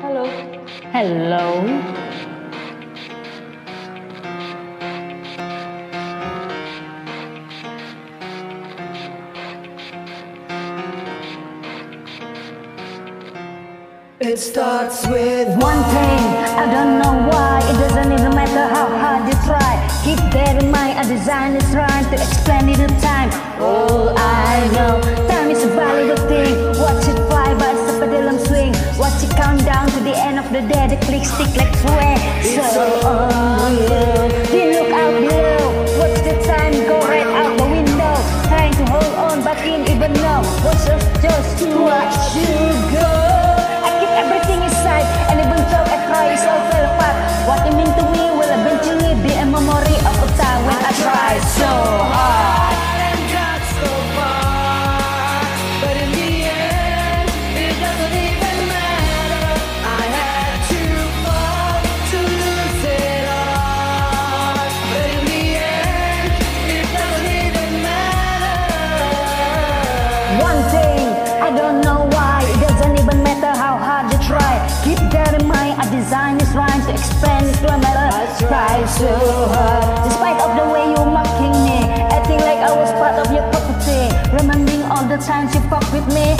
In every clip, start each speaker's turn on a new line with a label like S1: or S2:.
S1: Hello.
S2: Hello.
S3: It starts with
S2: one thing I don't the click stick like sweat. So unreal. so hard. Despite of the way you mocking me Acting like I was part of your property. Remembering all the times you fucked with me.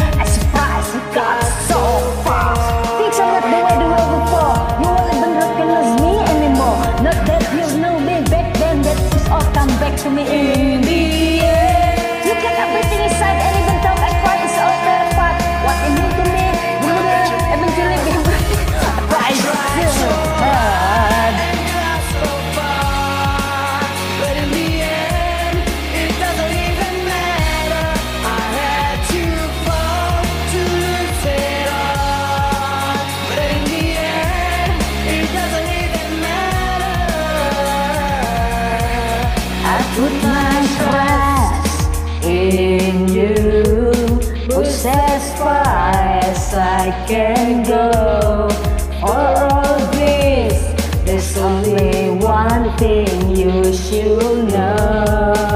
S2: put my trust in you. Push as far as I can go. For all this, there's only one thing you should know.